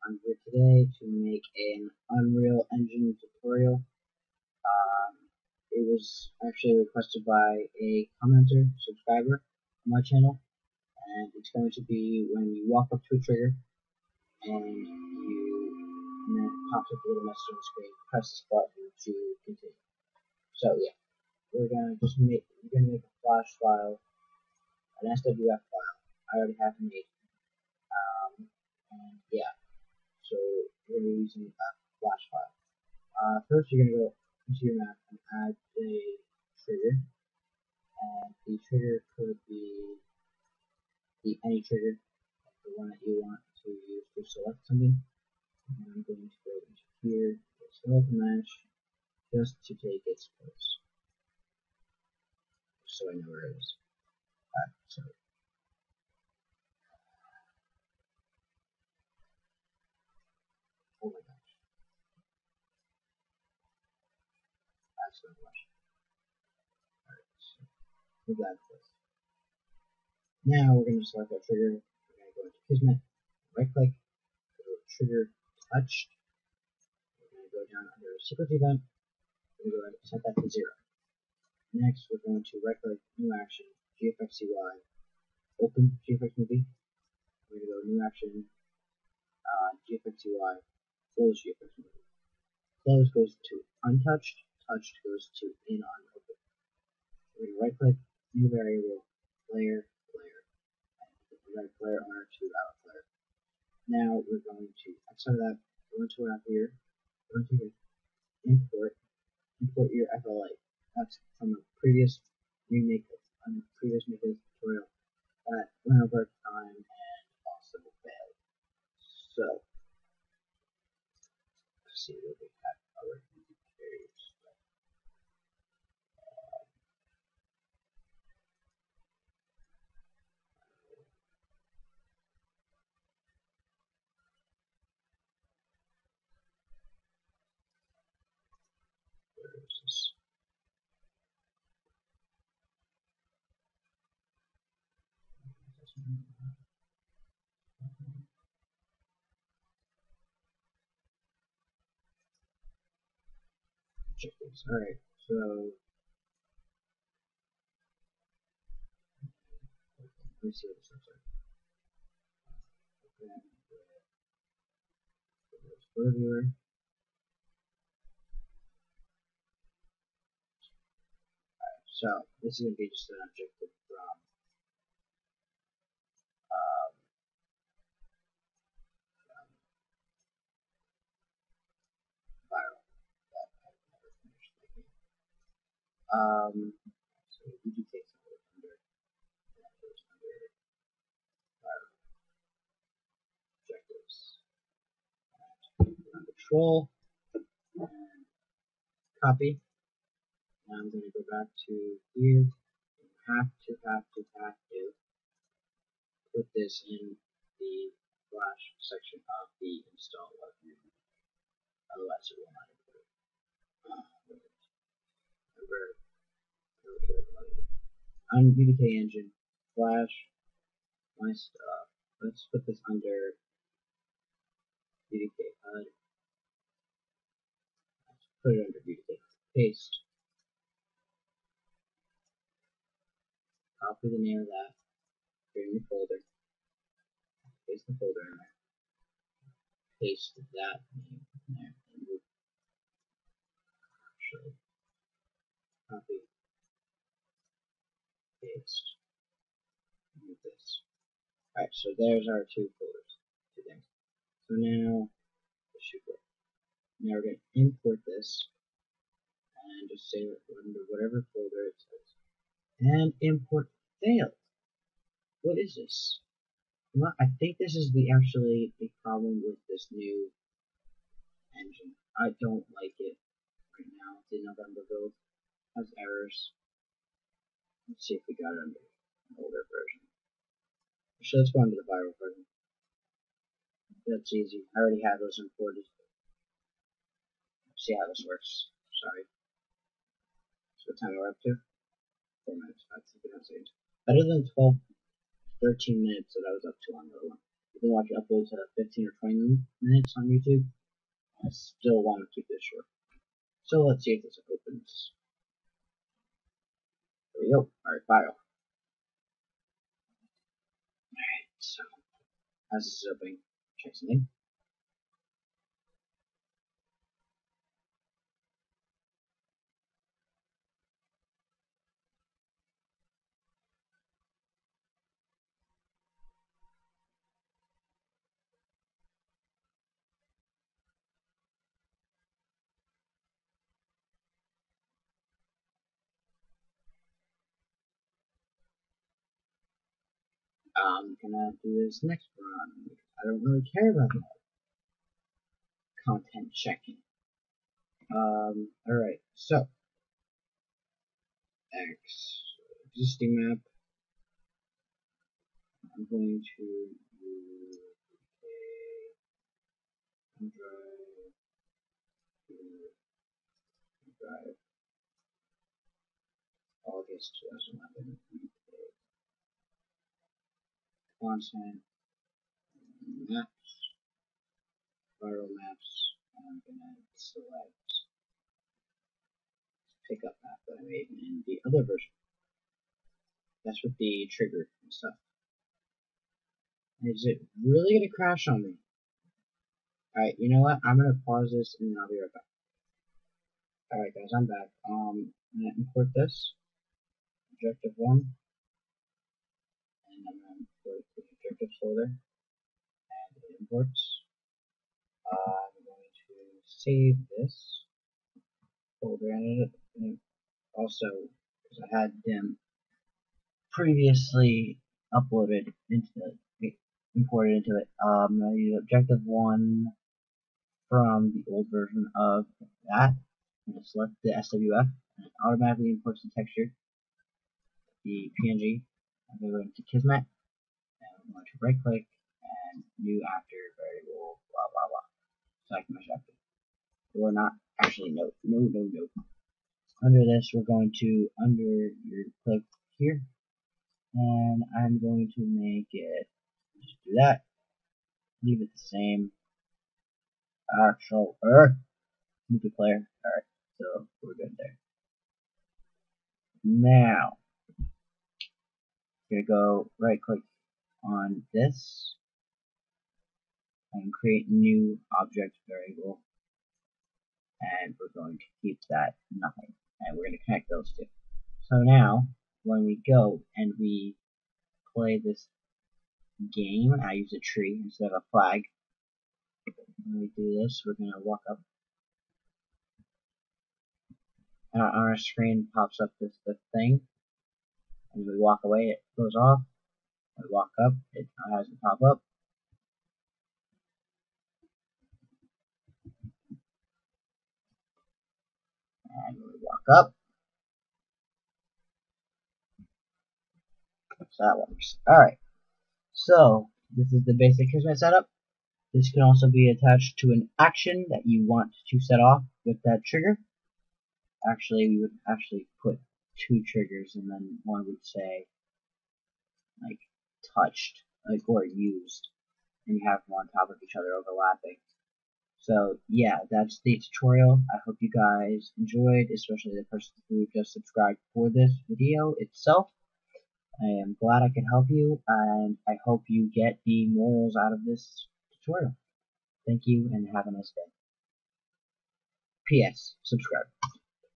I'm here today to make an Unreal Engine tutorial. Um, it was actually requested by a commenter, subscriber on my channel, and it's going to be when you walk up to a trigger and you and then it pops up a little message on the screen, press this button to continue. So yeah, we're gonna just make we're gonna make a flash file, an SWF file. I already have made. Um, and yeah, so we're going to using a flash file. Uh, first, you're going to go into your map and add a trigger. And the trigger could be, be any trigger, like the one that you want to use to select something. And I'm going to go into here, select a mesh, just to take its place. So I know where it is. Alright, so Oh my gosh. No question. Alright, so move that. Now we're going to select our trigger. We're going to go into Kismet, right click, go to trigger touched. We're going to go down under secret event. We're going to go and set that to zero. Next, we're going to right click, new action, GFX open GFX movie. We're going to go new action, uh, GFX close your movie. Close goes to untouched, touched goes to in on open. We're going to right click, new variable, layer, layer, and we're going to player owner to our player. Now we're going to X out of that, go into our here, go here, import, import your FLA. That's from a previous remake of a previous maker tutorial that went over time and also failed. So see what we have other indicators. Where is this? Check this. Alright, so let me see what this looks like. Okay, photo viewer. So this is gonna be just an objective from um, Um, so take some under under our objectives. Control copy. Now I'm going to go back to here. Have to, have to, have to put this in the flash section of the install button. Otherwise, it will not on BDK engine, flash, my stuff. Let's put this under BDK HUD. Let's put it under BDK paste. Copy the name of that. Create a new folder. Paste the folder in there. Paste that name in there. And move. Actually, copy paste. Move this. Alright, so there's our two folders. So now, this should work. Now we're going to import this and just save it under whatever folder it says. And import failed. What is this? Well, I think this is the actually a problem with this new engine. I don't like it right now. The November build has errors. Let's see if we got it an older version. So let's go into the viral version. That's easy. I already have those imported. Let's see how this works. Sorry. So what time we're up to? Four minutes. That's good Better than 12, 13 minutes that I was up to on the one. even though I can upload to 15 or 20 minutes on YouTube, I still want to keep this short. So let's see if this opens. There we go. Alright, file. Alright, so as this uh, is opening, check something. I'm gonna do this next run. I don't really care about that. Content checking. Um, alright, so. X. Existing map. I'm going to a drive. Drive. August 2011 content, maps, viral maps, and I'm gonna select pickup map that I made in the other version. That's with the trigger and stuff. Is it really gonna crash on me? Alright, you know what? I'm gonna pause this and I'll be right back. Alright guys, I'm back. Um, I'm gonna import this. Objective 1 and I'm going to the objectives folder and imports. I'm going to save this folder and, also because I had them previously uploaded into the imported into it. Um, I'm going to use objective one from the old version of that. I'm going to select the SWF and it automatically imports the texture, the PNG, I'm going to go into Kismet, to right click, and new actor variable, blah blah blah. Select mesh actor. Or not, actually no, no, no, no. Under this, we're going to, under your click here, and I'm going to make it, just do that, leave it the same, actual, er, multiplayer, alright, so we're good there. Now, to go right click on this and create new object variable and we're going to keep that nothing and we're going to connect those two. So now when we go and we play this game, I use a tree instead of a flag. When we do this, we're going to walk up and on our screen pops up this, this thing and we walk away, it goes off. We walk up, it has to pop up. And we walk up. So that works. Alright. So, this is the basic Kismet setup. This can also be attached to an action that you want to set off with that trigger. Actually, we would actually put two triggers and then one would say like touched like or used and you have them on top of each other overlapping. So yeah that's the tutorial. I hope you guys enjoyed especially the person who just subscribed for this video itself. I am glad I could help you and I hope you get the morals out of this tutorial. Thank you and have a nice day. P.S. Subscribe